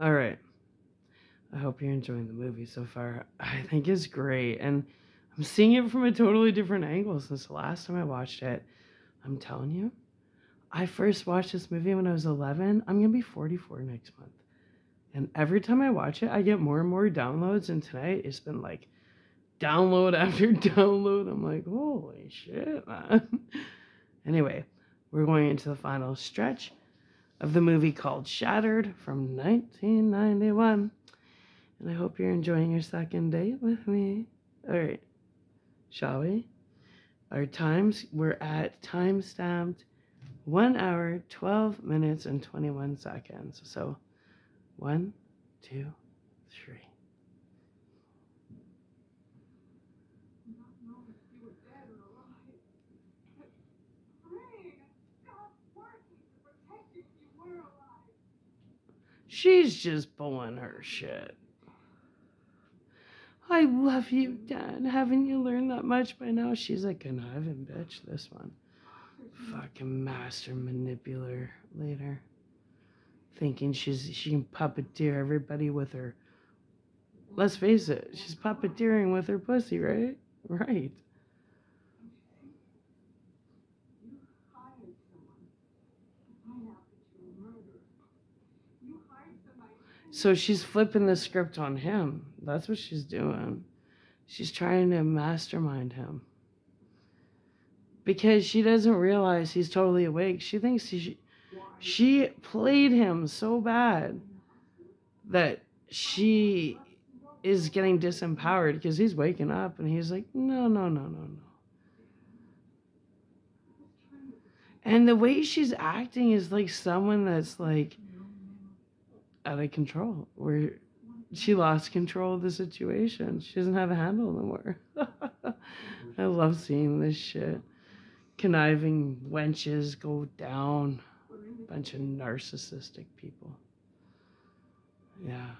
All right. I hope you're enjoying the movie so far. I think it's great. And I'm seeing it from a totally different angle since the last time I watched it. I'm telling you, I first watched this movie when I was 11. I'm going to be 44 next month. And every time I watch it, I get more and more downloads. And tonight it's been like download after download. I'm like, holy shit, man. anyway, we're going into the final stretch of the movie called Shattered from 1991. And I hope you're enjoying your second date with me. All right, shall we? Our times, we're at time stamped 1 hour, 12 minutes, and 21 seconds. So, one, two, three. She's just pulling her shit. I love you, Dad. Haven't you learned that much by now? She's like a conniving bitch, this one. Fucking master manipulator later. Thinking she's she can puppeteer everybody with her. Let's face it, she's puppeteering with her pussy, right? Right. So she's flipping the script on him. That's what she's doing. She's trying to mastermind him. Because she doesn't realize he's totally awake. She thinks she, she played him so bad that she is getting disempowered because he's waking up and he's like, no, no, no, no, no. And the way she's acting is like someone that's like out of control, where she lost control of the situation. She doesn't have a handle anymore. I love seeing this shit. Conniving wenches go down. Bunch of narcissistic people. Yeah.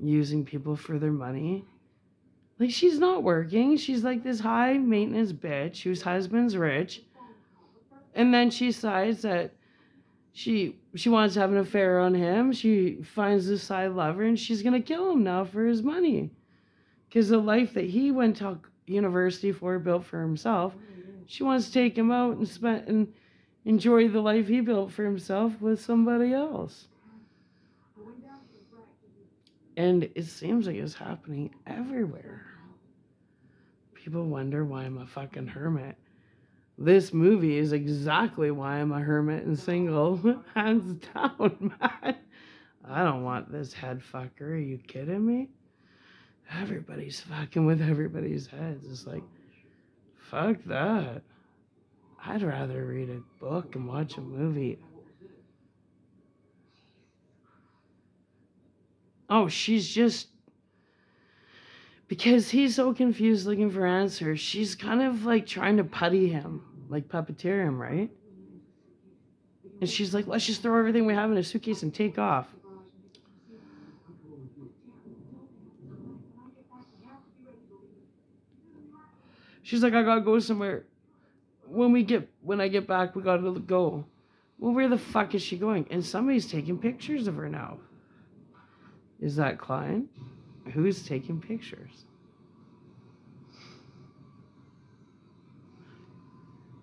Using people for their money. Like, she's not working. She's like this high maintenance bitch whose husband's rich. And then she decides that she she wants to have an affair on him. She finds this side lover and she's gonna kill him now for his money. Cause the life that he went to university for, built for himself, she wants to take him out and spend and enjoy the life he built for himself with somebody else. And it seems like it's happening everywhere. People wonder why I'm a fucking hermit this movie is exactly why I'm a hermit and single. Hands down, man. I don't want this head fucker. Are you kidding me? Everybody's fucking with everybody's heads. It's like, fuck that. I'd rather read a book and watch a movie. Oh, she's just because he's so confused looking for answers, she's kind of like trying to putty him, like puppeteer right? And she's like, let's just throw everything we have in a suitcase and take off. She's like, I gotta go somewhere. When we get, when I get back, we gotta go. Well, where the fuck is she going? And somebody's taking pictures of her now. Is that Klein? Who's taking pictures?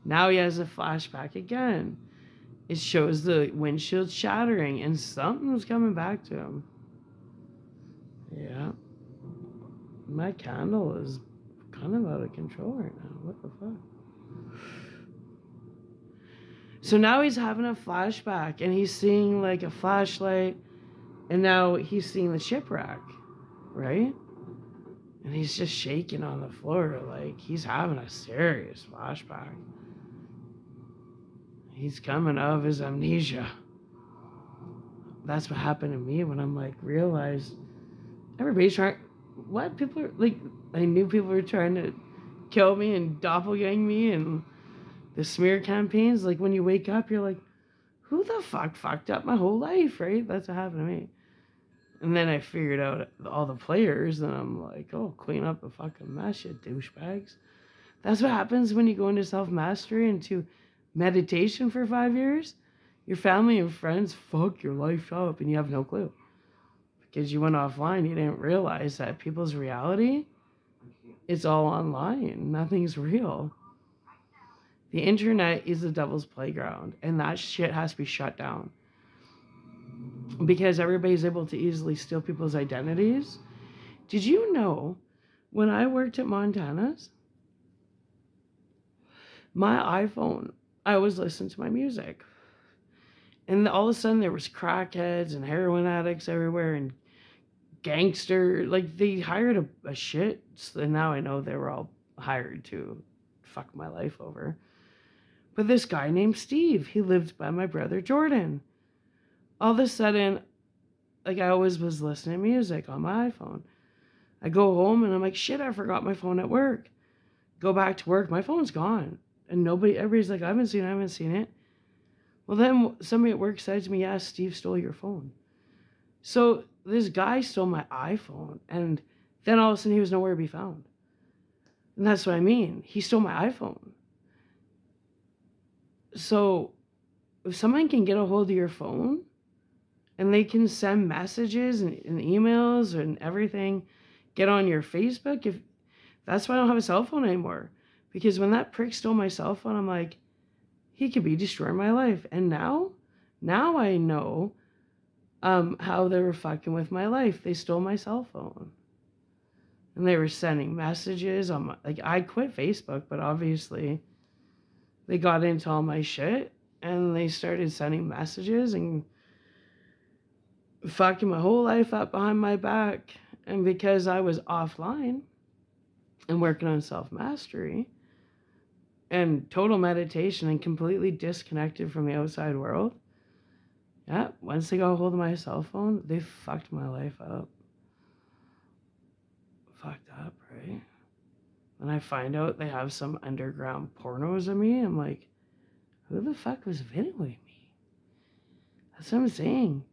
Now he has a flashback again. It shows the windshield shattering and something's coming back to him. Yeah. My candle is kind of out of control right now. What the fuck? So now he's having a flashback and he's seeing like a flashlight and now he's seeing the shipwreck right? And he's just shaking on the floor like he's having a serious flashback. He's coming out of his amnesia. That's what happened to me when I'm like realized everybody's trying what people are like I knew people were trying to kill me and doppelgang me and the smear campaigns, like when you wake up you're like, who the fuck fucked up my whole life, right? That's what happened to me. And then I figured out all the players, and I'm like, oh, clean up the fucking mess, you douchebags. That's what happens when you go into self mastery, into meditation for five years. Your family and friends fuck your life up and you have no clue. Because you went offline, you didn't realize that people's reality is all online. Nothing's real. The internet is the devil's playground, and that shit has to be shut down. Because everybody's able to easily steal people's identities. Did you know when I worked at Montana's, my iPhone, I always listened to my music. And all of a sudden there was crackheads and heroin addicts everywhere and gangster like they hired a, a shit and now I know they were all hired to fuck my life over. But this guy named Steve, he lived by my brother Jordan. All of a sudden, like I always was listening to music on my iPhone. I go home and I'm like, shit, I forgot my phone at work. Go back to work, my phone's gone. And nobody, everybody's like, I haven't seen it, I haven't seen it. Well, then somebody at work said to me, yeah, Steve stole your phone. So this guy stole my iPhone. And then all of a sudden he was nowhere to be found. And that's what I mean. He stole my iPhone. So if someone can get a hold of your phone and they can send messages and, and emails and everything, get on your Facebook, if that's why I don't have a cell phone anymore. Because when that prick stole my cell phone, I'm like, he could be destroying my life. And now, now I know um, how they were fucking with my life. They stole my cell phone. And they were sending messages on my, like, I quit Facebook, but obviously they got into all my shit and they started sending messages and fucking my whole life up behind my back. And because I was offline and working on self mastery and total meditation and completely disconnected from the outside world, yeah, once they got a hold of my cell phone, they fucked my life up. Fucked up, right? and I find out they have some underground pornos of me, I'm like, who the fuck was videoing me? That's what I'm saying.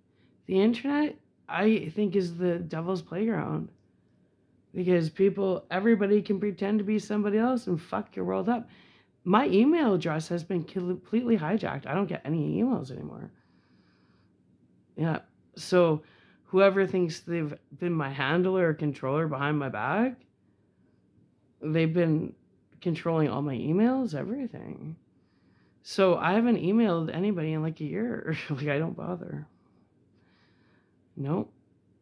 The internet, I think, is the devil's playground. Because people, everybody can pretend to be somebody else and fuck your world up. My email address has been completely hijacked. I don't get any emails anymore. Yeah. So whoever thinks they've been my handler or controller behind my back, they've been controlling all my emails, everything. So I haven't emailed anybody in like a year. like I don't bother. Nope.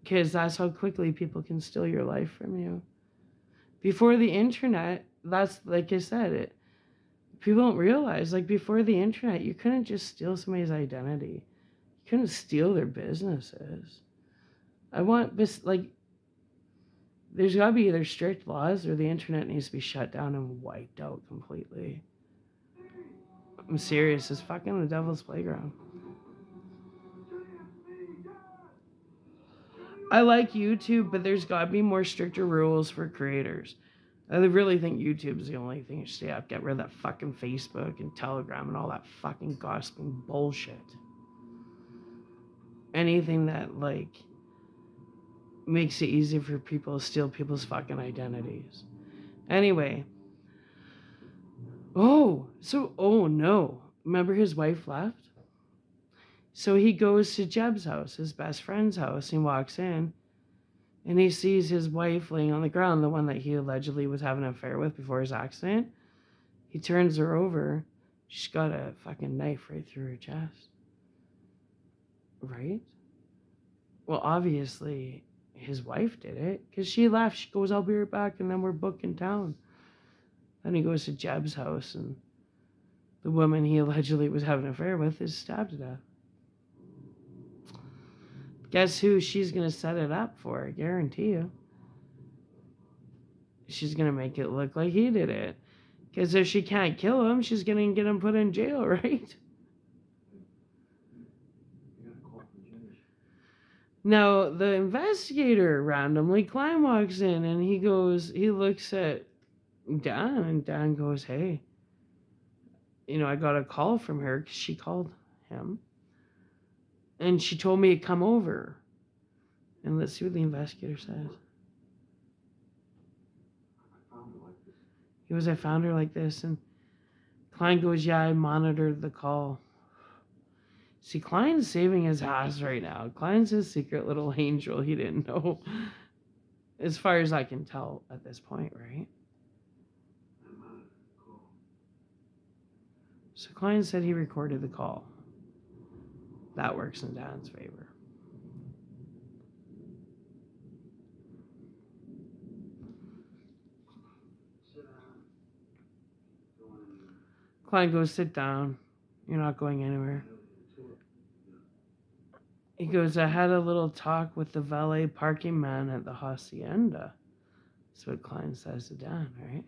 Because that's how quickly people can steal your life from you. Before the internet, that's like I said, it people don't realize like before the internet, you couldn't just steal somebody's identity. You couldn't steal their businesses. I want this like there's got to be either strict laws or the internet needs to be shut down and wiped out completely. I'm serious. It's fucking the devil's playground. I like YouTube, but there's got to be more stricter rules for creators. I really think YouTube is the only thing to stay up. Get rid of that fucking Facebook and Telegram and all that fucking gossiping bullshit. Anything that, like, makes it easy for people to steal people's fucking identities. Anyway. Oh, so, oh no. Remember his wife left? So he goes to Jeb's house, his best friend's house, and walks in. And he sees his wife laying on the ground, the one that he allegedly was having an affair with before his accident. He turns her over. She's got a fucking knife right through her chest. Right? Well, obviously, his wife did it because she left. She goes, I'll be right back, and then we're booking town. Then he goes to Jeb's house, and the woman he allegedly was having an affair with is stabbed to death. Guess who she's going to set it up for? I guarantee you. She's going to make it look like he did it. Because if she can't kill him, she's going to get him put in jail, right? Now, the investigator randomly Klein walks in and he goes, he looks at Dan and Dan goes, Hey, you know, I got a call from her because she called him and she told me to come over. And let's see what the investigator says. He goes, I found her like this. And Klein goes, Yeah, I monitored the call. See, Klein's saving his ass right now. Klein's his secret little angel he didn't know. As far as I can tell at this point, right? So Klein said he recorded the call. That works in Dan's favor. Klein goes, sit down. You're not going anywhere. He goes, I had a little talk with the valet parking man at the hacienda. That's what Klein says to Dan, right?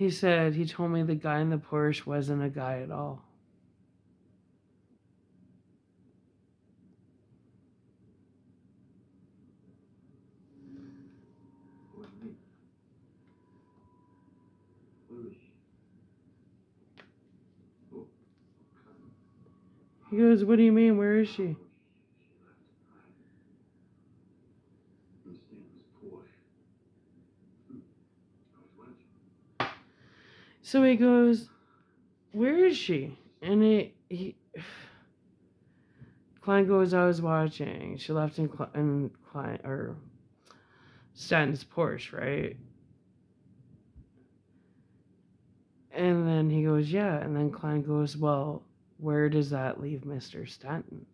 He said he told me the guy in the Porsche wasn't a guy at all. He goes, What do you mean? Where is she? So he goes, Where is she? And he, he Klein goes, I was watching. She left in, in Klein, or Stanton's Porsche, right? And then he goes, Yeah. And then Klein goes, Well, where does that leave Mr. Stanton?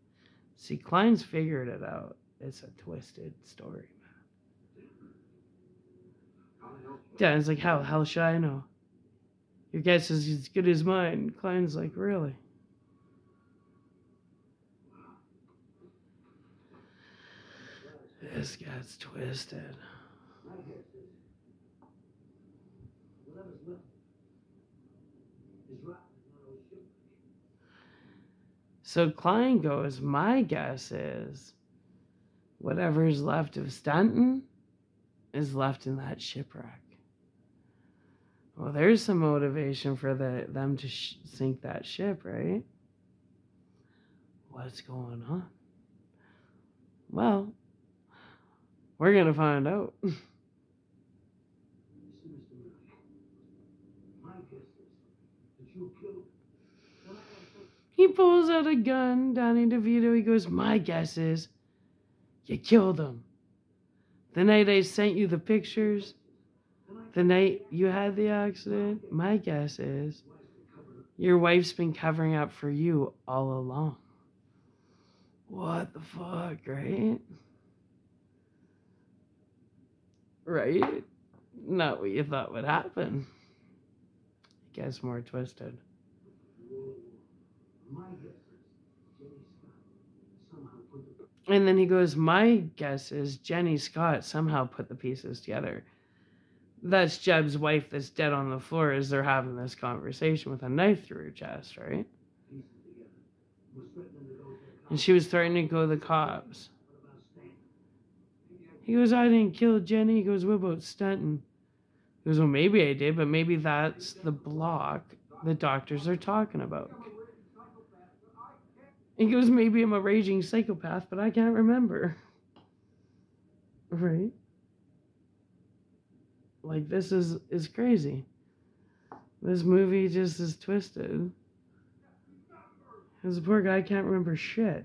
See, Klein's figured it out. It's a twisted story, man. Dan's like, How the hell should I know? Your guess is as good as mine. Klein's like, Really? This gets twisted. So Klein goes, My guess is whatever's left of Stanton is left in that shipwreck. Well, there's some motivation for the, them to sh- sink that ship, right? What's going on? Well, we're going to find out. He pulls out a gun, Danny DeVito. He goes, My guess is you killed him. The night I sent you the pictures, the night you had the accident, my guess is your wife's been covering up for you all along. What the fuck, right? Right? Not what you thought would happen. Gets more twisted. And then he goes, My guess is Jenny Scott somehow put the pieces together. That's Jeb's wife that's dead on the floor as they're having this conversation with a knife through her chest, right? And she was threatening to go to the cops. He goes, I didn't kill Jenny. He goes, What about Stanton? He goes, Well, maybe I did, but maybe that's the block the doctors are talking about. He goes, maybe I'm a raging psychopath, but I can't remember. Right? Like this is is crazy. This movie just is twisted. This poor guy can't remember shit.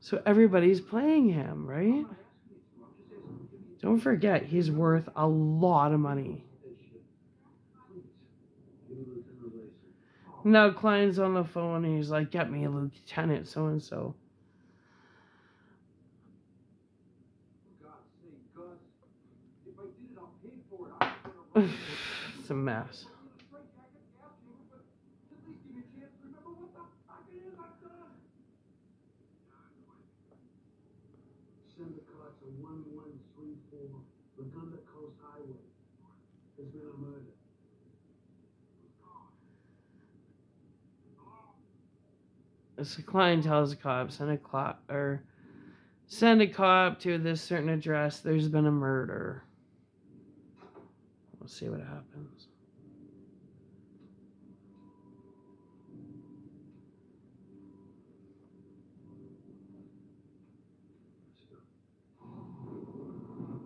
So everybody's playing him, right? Don't forget, he's worth a lot of money. Now Klein's on the phone and he's like, get me a lieutenant so and so. It's a mess. So Klein tells the cop, send a cop or send a cop to this certain address. There's been a murder. We'll see what happens.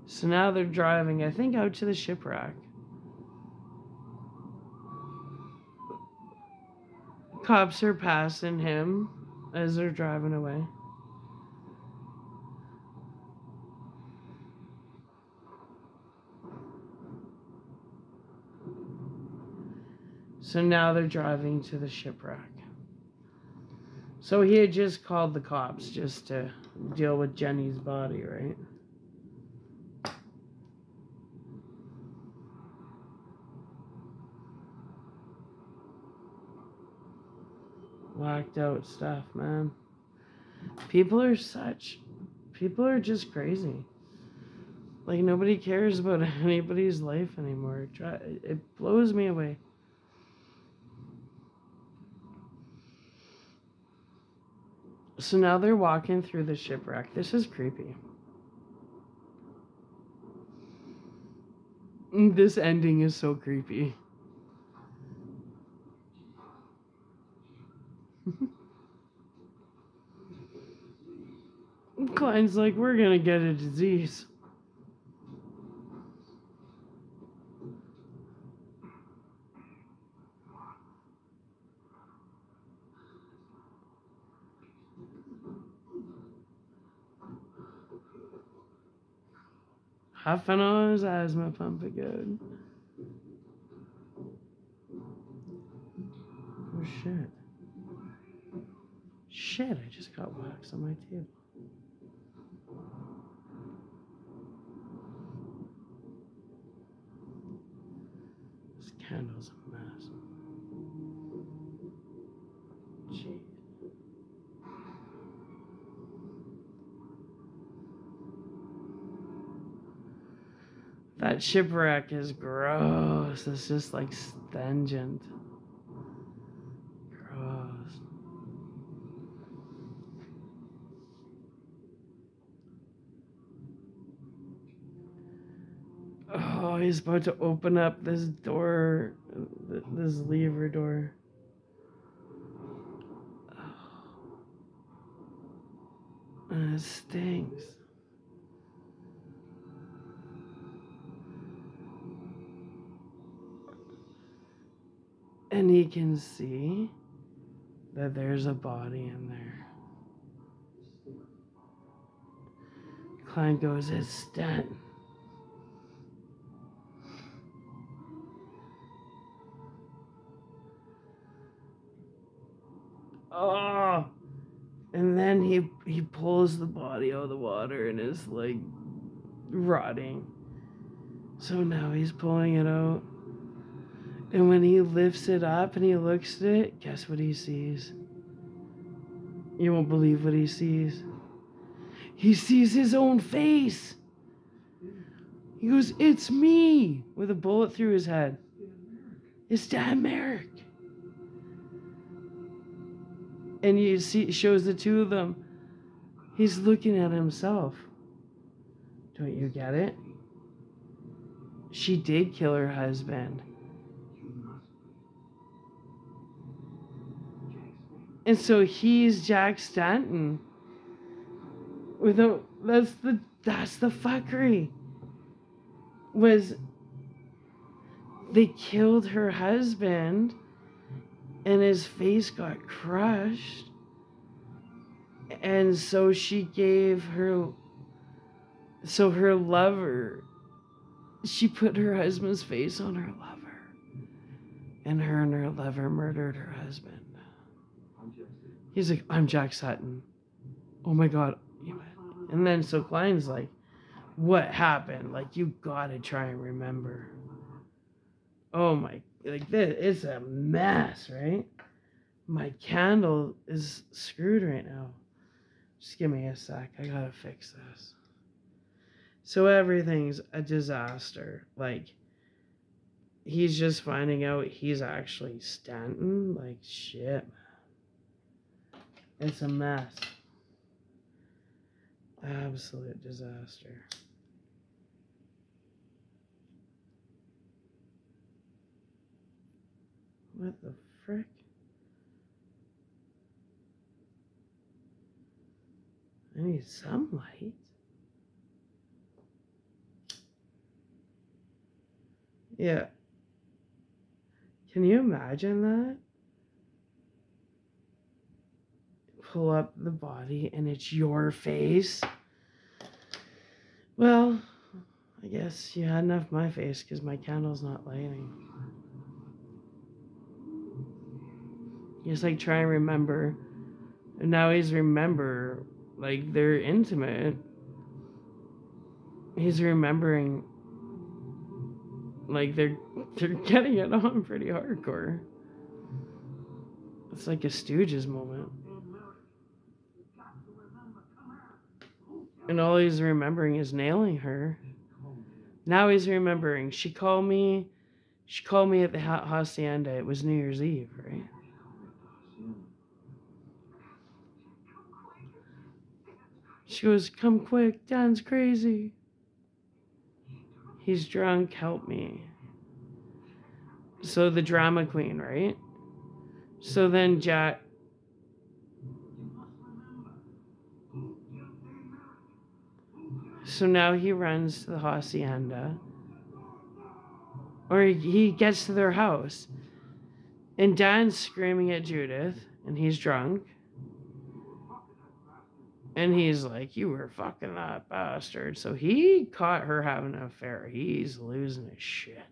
So now they're driving, I think, out to the shipwreck. Cops are passing him as they're driving away. So now they're driving to the shipwreck. So he had just called the cops just to deal with Jenny's body, right? Whacked out stuff, man. People are such. People are just crazy. Like, nobody cares about anybody's life anymore. It blows me away. So now they're walking through the shipwreck. This is creepy. This ending is so creepy. Klein's like, we're gonna get a disease. His asthma pump again. Oh shit. Shit, I just got wax on my table. Shipwreck is gross. It's just like stringent. Gross. Oh, he's about to open up this door, this lever door. And it stinks. Can see that there's a body in there. Klein goes, It's dead. Oh, ah! and then he he pulls the body out of the water and is like rotting. So now he's pulling it out. And when he lifts it up and he looks at it, guess what he sees? You won't believe what he sees. He sees his own face. He goes, It's me, with a bullet through his head. It's Dan Merrick. And you see, it shows the two of them. He's looking at himself. Don't you get it? She did kill her husband. And so he's Jack Stanton. Without that's the that's the fuckery. Was they killed her husband and his face got crushed. And so she gave her so her lover she put her husband's face on her lover. And her and her lover murdered her husband. He's like, I'm Jack Sutton. Oh my God. And then so Klein's like, what happened? Like, you gotta try and remember. Oh my, like this, it's a mess, right? My candle is screwed right now. Just give me a sec. I gotta fix this. So everything's a disaster. Like, he's just finding out he's actually Stanton. Like, shit, man. It's a mess. Absolute disaster. What the frick? I need some light. Yeah. Can you imagine that? Pull up the body and it's your face. Well, I guess you had enough my face because my candle's not lighting. He's like try and remember. And now he's remember like they're intimate. He's remembering like they're they're getting it on pretty hardcore. It's like a Stooges moment. And all he's remembering is nailing her. Now he's remembering. She called me. She called me at the hacienda. It was New Year's Eve, right? She goes, Come quick, Dan's crazy. He's drunk, help me. So the drama queen, right? So then Jack. So now he runs to the hacienda. Or he gets to their house. And Dan's screaming at Judith, and he's drunk. And he's like, You were fucking that bastard. So he caught her having an affair. He's losing his shit.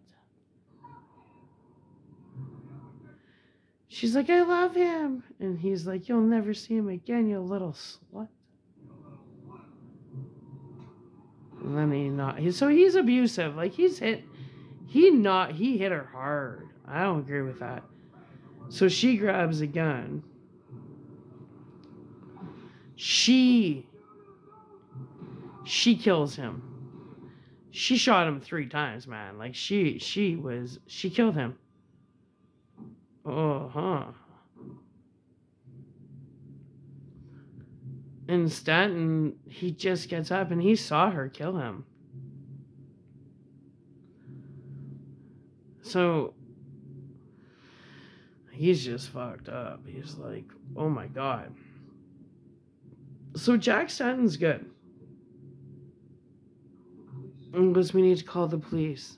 She's like, I love him. And he's like, You'll never see him again, you little slut. Then he not he so he's abusive. Like he's hit he not he hit her hard. I don't agree with that. So she grabs a gun she she kills him. She shot him three times, man. Like she she was she killed him. Oh, huh. And Stanton, he just gets up and he saw her kill him. So he's just fucked up. He's like, oh my god. So Jack Stanton's good. Unless we need to call the police.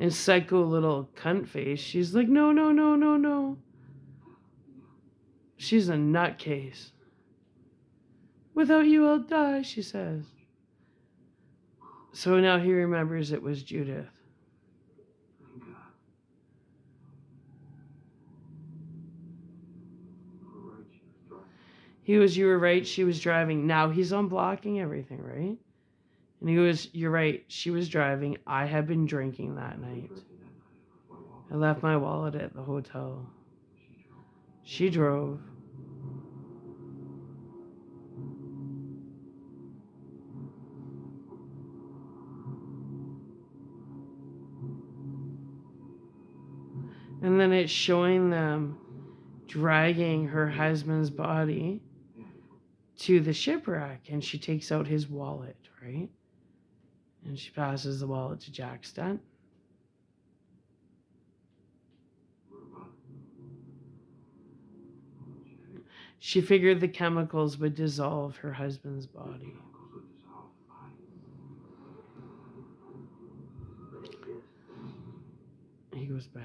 And psycho little cunt face, she's like, no, no, no, no, no. She's a nutcase. Without you, I'll die, she says. So now he remembers it was Judith. He goes, You were right, she was driving. Now he's unblocking everything, right? And he goes, You're right, she was driving. I had been drinking that night. I left my wallet at the hotel. She drove. And then it's showing them dragging her husband's body to the shipwreck and she takes out his wallet, right? And she passes the wallet to Jack Stunt. She figured the chemicals would dissolve her husband's body. He goes back.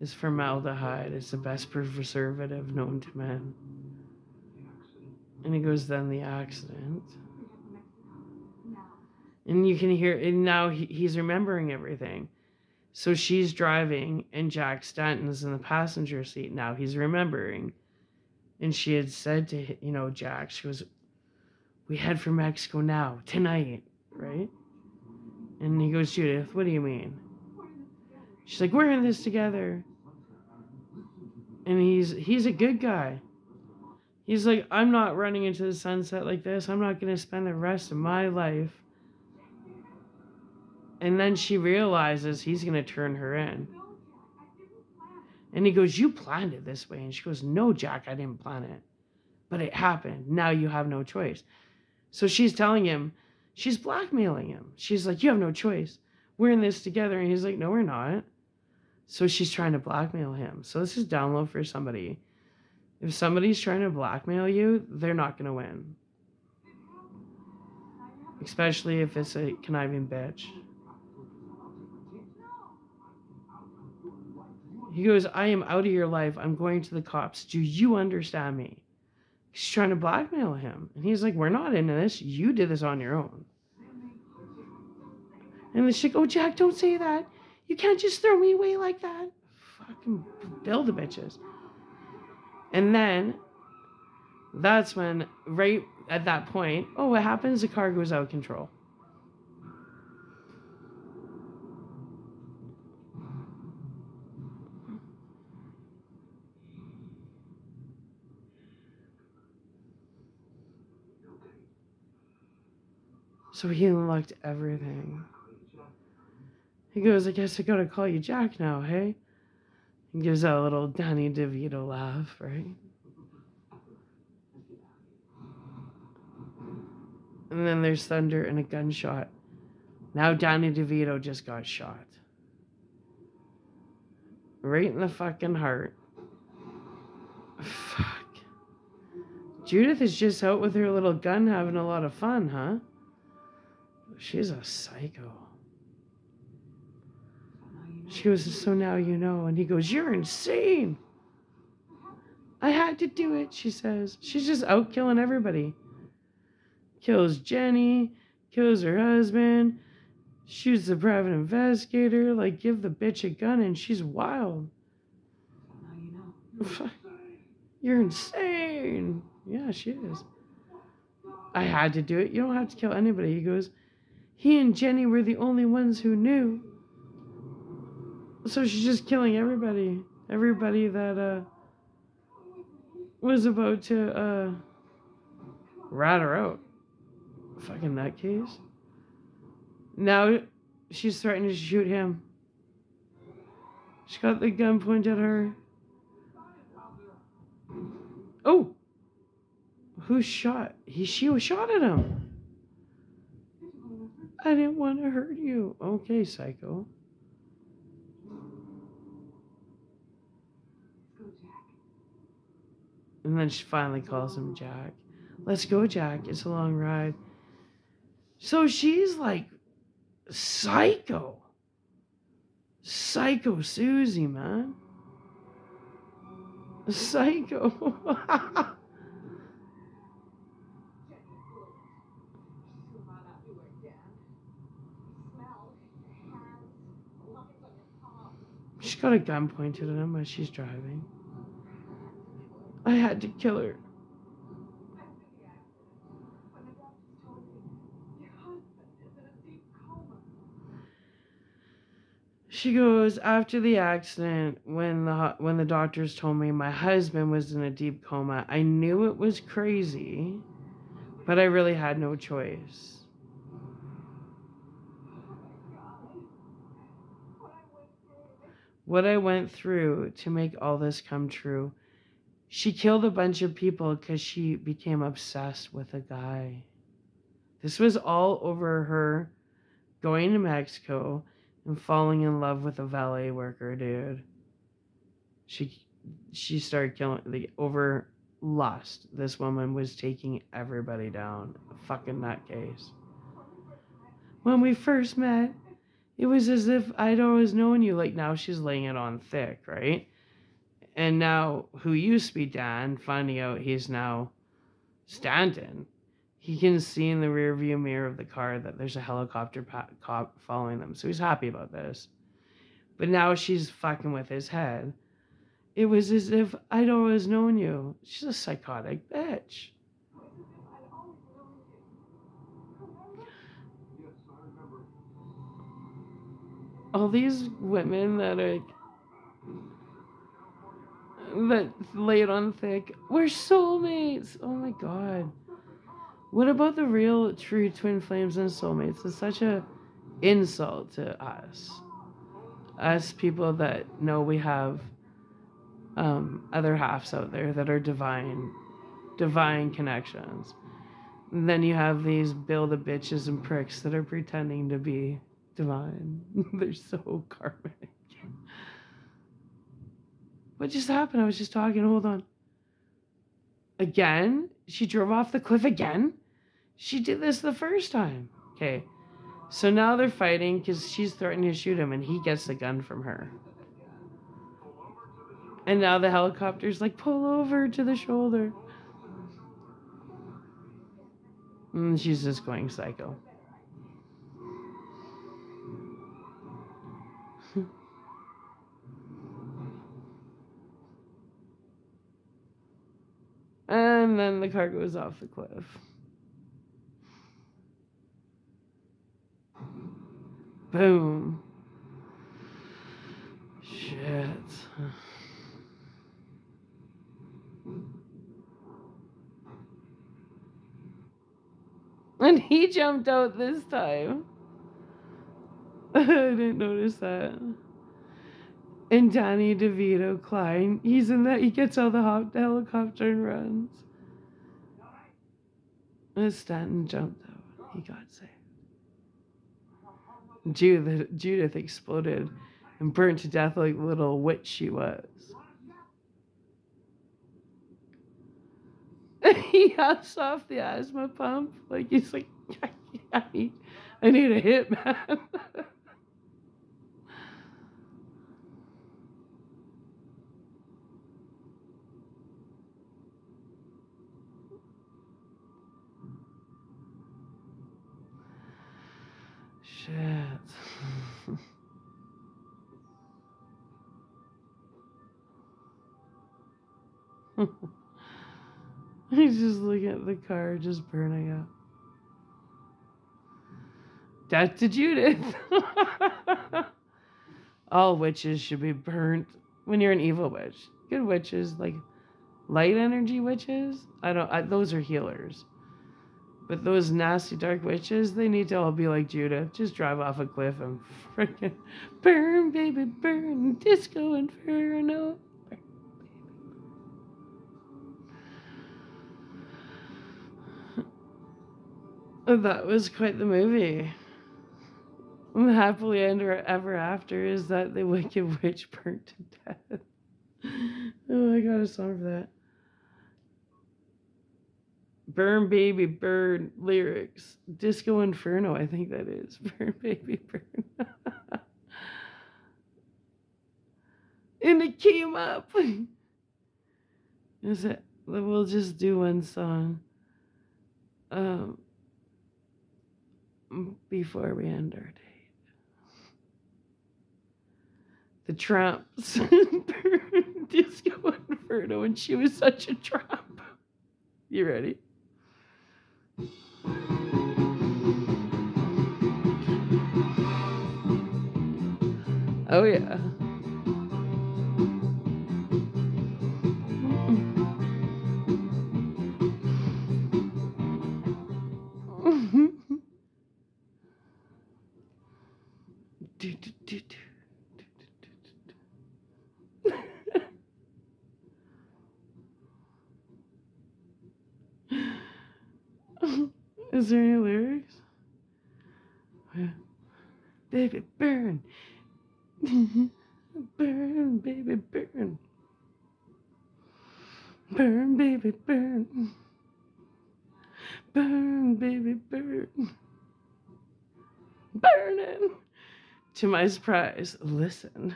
Is formaldehyde. It's the best preservative known to men. And he goes, then the accident. And you can hear, and now he, he's remembering everything. So she's driving, and Jack Stanton's in the passenger seat. Now he's remembering. And she had said to, you know, Jack, she goes, We head for Mexico now, tonight, right? And he goes, Judith, what do you mean? She's like, We're in this together. And he's he's a good guy. He's like, I'm not running into the sunset like this. I'm not going to spend the rest of my life. And then she realizes he's going to turn her in. And he goes, You planned it this way. And she goes, No, Jack, I didn't plan it. But it happened. Now you have no choice. So she's telling him, she's blackmailing him. She's like, You have no choice. We're in this together. And he's like, No, we're not. So she's trying to blackmail him. So this is download for somebody. If somebody's trying to blackmail you, they're not going to win. Especially if it's a conniving bitch. He goes, I am out of your life. I'm going to the cops. Do you understand me? She's trying to blackmail him. And he's like, We're not into this. You did this on your own. And she goes, Oh, Jack, don't say that. You can't just throw me away like that. Fucking build the bitches. And then that's when, right at that point, oh, what happens? The car goes out of control. So he unlocked everything. He goes, I guess I gotta call you Jack now, hey? He gives that little Danny DeVito laugh, right? And then there's thunder and a gunshot. Now Danny DeVito just got shot. Right in the fucking heart. Fuck. Judith is just out with her little gun having a lot of fun, huh? She's a psycho. She goes, So now you know. And he goes, You're insane. I had to do it, she says. She's just out killing everybody. Kills Jenny, kills her husband, shoots the private investigator. Like, give the bitch a gun, and she's wild. Now you know. You're insane. Yeah, she is. I had to do it. You don't have to kill anybody. He goes, he and Jenny were the only ones who knew. So she's just killing everybody. Everybody that uh was about to uh rat her out. Fucking nutcase. Now she's threatening to shoot him. She got the gun pointed at her. Oh! Who shot? He she was shot at him. I didn't want to hurt you. Okay, psycho. And then she finally calls him Jack. Let's go, Jack. It's a long ride. So she's like psycho. Psycho Susie, man. Psycho. She's got a gun pointed at him while she's driving. I had to kill her. She goes after the accident when the when the doctors told me my husband was in a deep coma. I knew it was crazy, but I really had no choice. what I went through to make all this come true. She killed a bunch of people because she became obsessed with a guy. This was all over her going to Mexico and falling in love with a valet worker dude. She she started killing the over lust. This woman was taking everybody down. Fucking nutcase. When we first met, it was as if I'd always known you. Like now she's laying it on thick, right? And now who used to be Dan, finding out he's now Stanton, he can see in the rearview mirror of the car that there's a helicopter pa- cop following them. So he's happy about this. But now she's fucking with his head. It was as if I'd always known you. She's a psychotic bitch. all these women that are that lay it on thick. We're soulmates. Oh my god. What about the real true twin flames and soulmates? It's such a insult to us. Us people that know we have um, other halves out there that are divine, divine connections. And then you have these build a bitches and pricks that are pretending to be divine. They're so karmic. What just happened? I was just talking. Hold on. Again? She drove off the cliff again? She did this the first time. Okay. So now they're fighting because she's threatening to shoot him and he gets the gun from her. And now the helicopter's like, pull over to the shoulder. And she's just going psycho. And then the car goes off the cliff. Boom. Shit. And he jumped out this time. I didn't notice that. And Danny DeVito Klein, he's in that. He gets out of the helicopter and runs. Stanton jumped though. He got saved. Judith, Judith exploded and burnt to death like little witch she was. he hops off the asthma pump. Like he's like, I need, I need a hit, man. Shit. He's just looking at the car just burning up. Death to Judith. All witches should be burnt when you're an evil witch. Good witches, like light energy witches, I don't. I, those are healers. But those nasty dark witches, they need to all be like Judah. Just drive off a cliff and freaking burn, baby, burn, disco inferno. That was quite the movie. Happily ever after is that the wicked witch burnt to death. oh, I got a song for that. Burn Baby Burn lyrics. Disco Inferno, I think that is. Burn Baby Burn. and it came up. Is it? We'll just do one song. Um, before we end our date. The Trammps, Disco Inferno, and she was such a tramp. You ready? Oh, yeah. To my surprise, listen.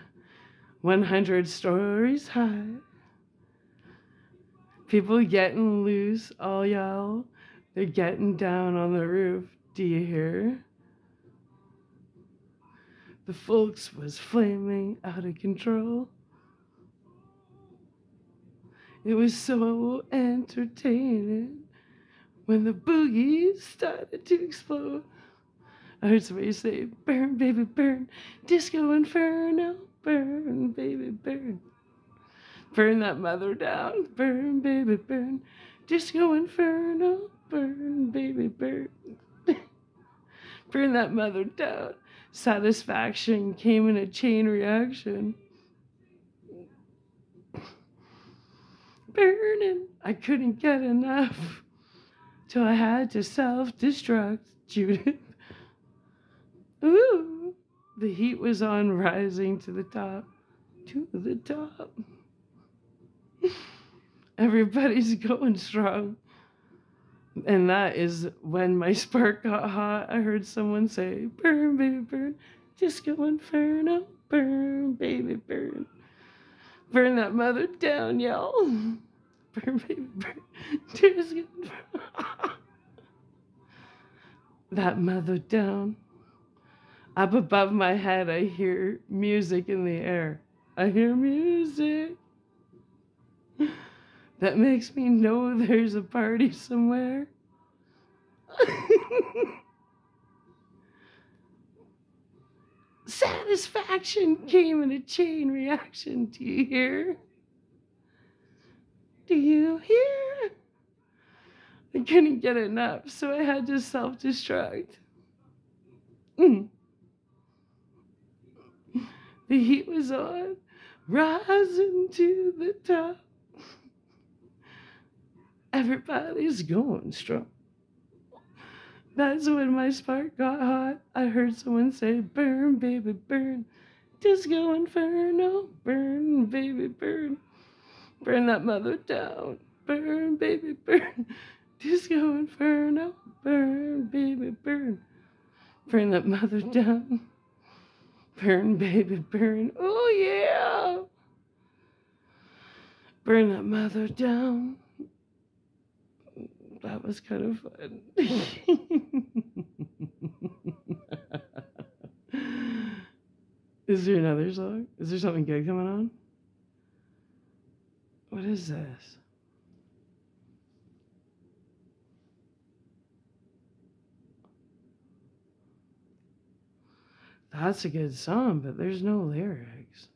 100 stories high. People getting loose, all y'all. They're getting down on the roof. Do you hear? The folks was flaming out of control. It was so entertaining when the boogie started to explode. I heard somebody say, Burn, baby, burn, disco inferno, burn, baby, burn. Burn that mother down, burn, baby, burn, disco inferno, burn, baby, burn. burn that mother down. Satisfaction came in a chain reaction. Burning. I couldn't get enough. Till I had to self destruct, Judith. Ooh. The heat was on, rising to the top. To the top. Everybody's going strong. And that is when my spark got hot. I heard someone say, Burn, baby, burn. Disco inferno. Burn, up, burn, baby, burn. Burn that mother down, y'all. Burn, baby, burn. Tears get- that mother down. Up above my head, I hear music in the air. I hear music that makes me know there's a party somewhere. Satisfaction came in a chain reaction. Do you hear? Do you hear? I couldn't get enough, so I had to self destruct. Mm. The heat was on, rising to the top. Everybody's going strong. That's when my spark got hot. I heard someone say, Burn, baby, burn. Disco inferno, burn, baby, burn. Burn that mother down. Burn, baby, burn. Disco inferno, burn, baby, burn. Burn that mother down. Burn, baby, burn. Oh, yeah. Burn that mother down. That was kind of fun. Is there another song? Is there something good coming on? What is this? That's a good song, but there's no lyrics.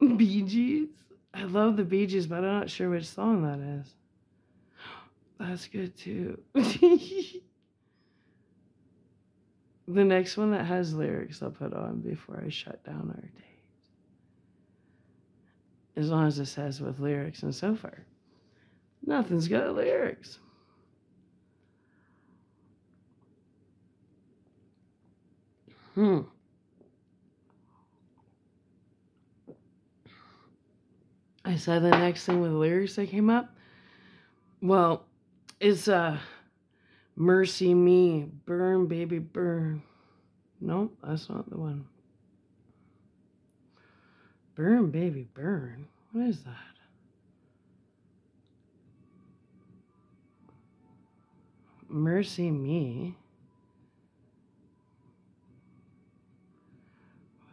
Bee Gees? I love the Bee Gees, but I'm not sure which song that is. That's good too. the next one that has lyrics I'll put on before I shut down our date. As long as it says with lyrics, and so far, nothing's got lyrics. Hmm. I said the next thing with lyrics that came up. Well, it's uh MercyMe, Burn Baby Burn. No, that's not the one. Burn Baby Burn. What is that? MercyMe.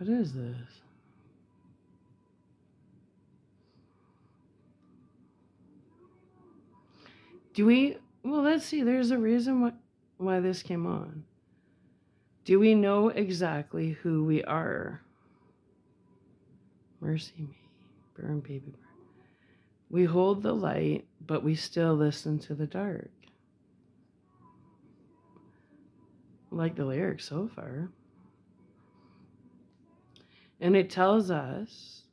What is this? Do we? Well, let's see. There's a reason why, why this came on. Do we know exactly who we are? Mercy me, burn, baby, burn. We hold the light, but we still listen to the dark. Like the lyrics so far. And it tells us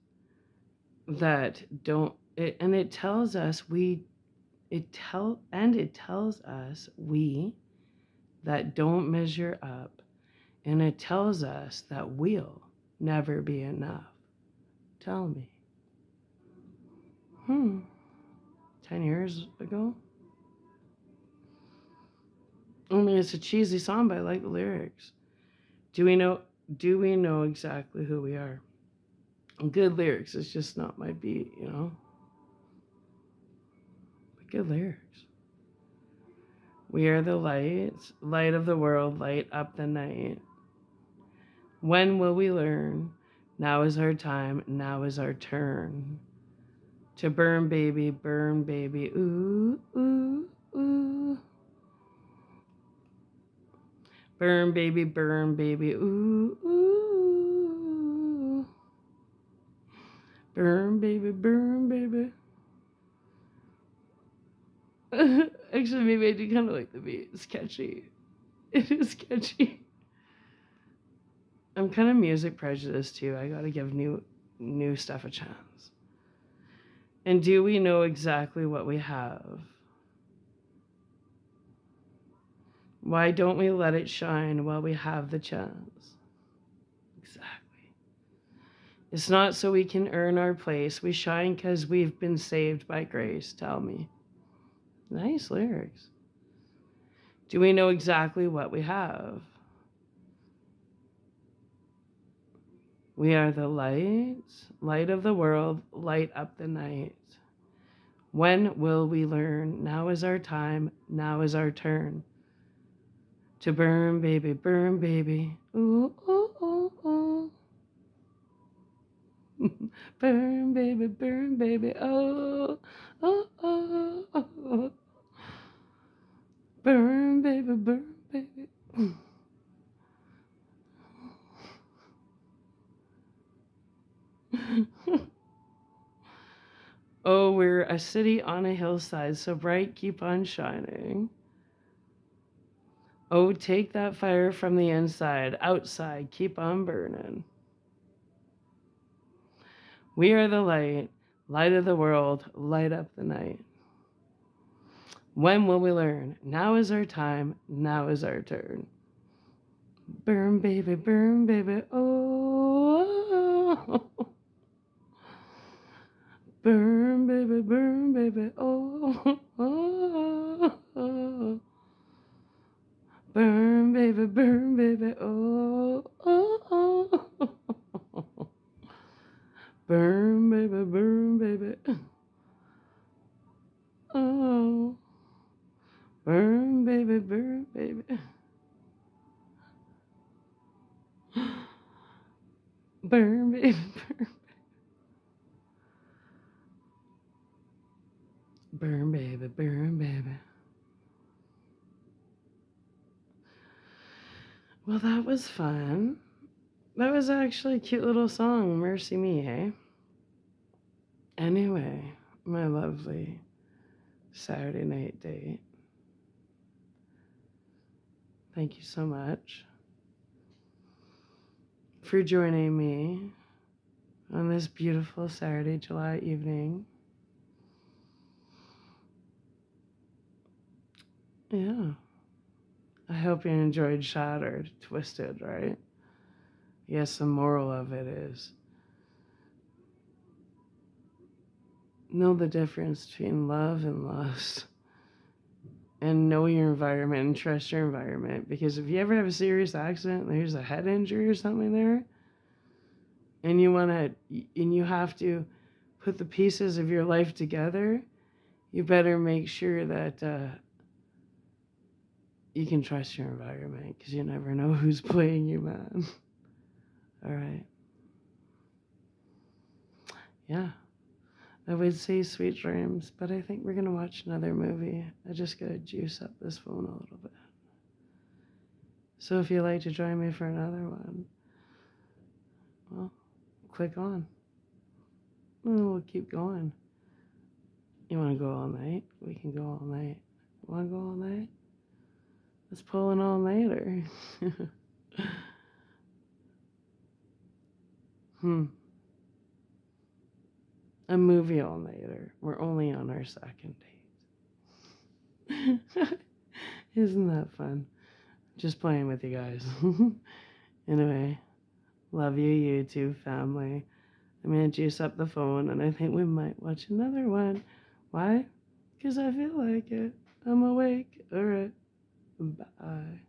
that don't, it, and it tells us we it tell and it tells us we that don't measure up. And it tells us that we'll never be enough. Tell me. Hmm. 10 years ago? I mean it's a cheesy song but i like the lyrics. Do we know do we know exactly who we are good lyrics it's just not my beat you know Good lyrics. We are the light, light of the world, light up the night. When will we learn? Now is our time, now is our turn. To burn, baby, burn, baby, ooh, ooh, ooh. Burn, baby, burn, baby, ooh, ooh. Burn, baby, burn, baby. Actually, maybe I do kind of like the beat. It's catchy. It is catchy. I'm kind of music prejudiced too. I gotta give new new stuff a chance. And do we know exactly what we have? Why don't we let it shine while we have the chance? Exactly. It's not so we can earn our place. We shine because we've been saved by grace. Tell me. Nice lyrics. Do we know exactly what we have? We are the light, light of the world, light up the night. When will we learn? Now is our time, now is our turn. To burn, baby, burn, baby. Ooh, ooh, ooh, ooh. burn, baby, burn, baby. Oh, oh, oh, oh. Burn, baby, burn, baby. oh, we're a city on a hillside, so bright, keep on shining. Oh, take that fire from the inside, outside, keep on burning. We are the light, light of the world, light up the night. When will we learn? Now is our time, now is our turn. Burn, baby, burn, baby, oh. Burn, baby, burn, baby, oh. Burn, baby, burn, baby, oh, oh, oh. Burn, baby, burn, baby. Oh. Burn, baby, burn, baby. Burn, baby, burn. Burn, baby, burn, baby. Well, that was fun. That was actually a cute little song, MercyMe, hey? Anyway, my lovely Saturday night date. Thank you so much for joining me on this beautiful Saturday, July evening. Yeah. I hope you enjoyed Shattered, Twisted, right? Yes, the moral of it is know the difference between love and lust. And know your environment and trust your environment. Because if you ever have a serious accident, there's a head injury or something there, and you want to, and you have to put the pieces of your life together, you better make sure that uh, you can trust your environment because you never know who's playing you, man. All right. Yeah. I would say sweet dreams, but I think we're going to watch another movie. I just got to juice up this phone a little bit. So if you'd like to join me for another one, well, click on. We'll keep going. You want to go all night? We can go all night. Want to go all night? Let's pull an all nighter. hmm. A movie all nighter. We're only on our second date. Isn't that fun? Just playing with you guys. anyway, love you, YouTube family. I'm gonna juice up the phone and I think we might watch another one. Why? Because I feel like it. I'm awake. Alright. Bye.